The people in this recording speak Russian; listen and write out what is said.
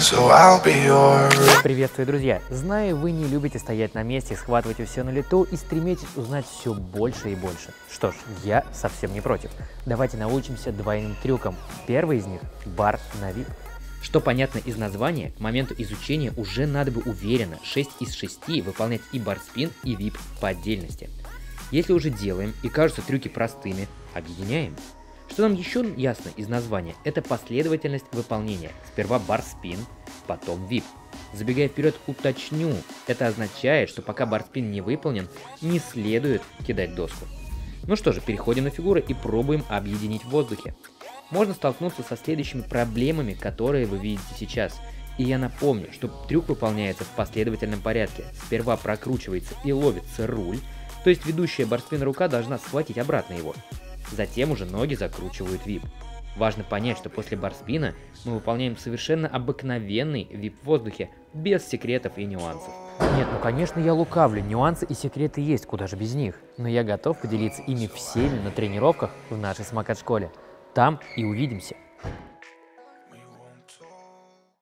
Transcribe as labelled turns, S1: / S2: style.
S1: so I'll be yours.
S2: Приветствую, друзья! Знаю, вы не любите стоять на месте, схватываете все на лету и стремитесь узнать все больше и больше. Что ж, я совсем не против. Давайте научимся двойным трюкам. Первый из них – бар на VIP. Что понятно из названия, к моменту изучения уже надо бы уверенно 6 из 6 выполнять и барспин, и VIP по отдельности. Если уже делаем и кажутся трюки простыми, объединяем. Что нам еще ясно из названия, это последовательность выполнения. Сперва барспин, потом VIP. Забегая вперед, уточню, это означает, что пока барспин не выполнен, не следует кидать доску. Ну что же, переходим на фигуры и пробуем объединить в воздухе. Можно столкнуться со следующими проблемами, которые вы видите сейчас. И я напомню, что трюк выполняется в последовательном порядке. Сперва прокручивается и ловится руль, то есть ведущая барспин рука должна схватить обратно его. Затем уже ноги закручивают вип. Важно понять, что после барспина мы выполняем совершенно обыкновенный вип в воздухе, без секретов и нюансов. Нет, ну конечно я лукавлю, нюансы и секреты есть, куда же без них. Но я готов поделиться ими всеми на тренировках в нашей самокат-школе. Там и увидимся.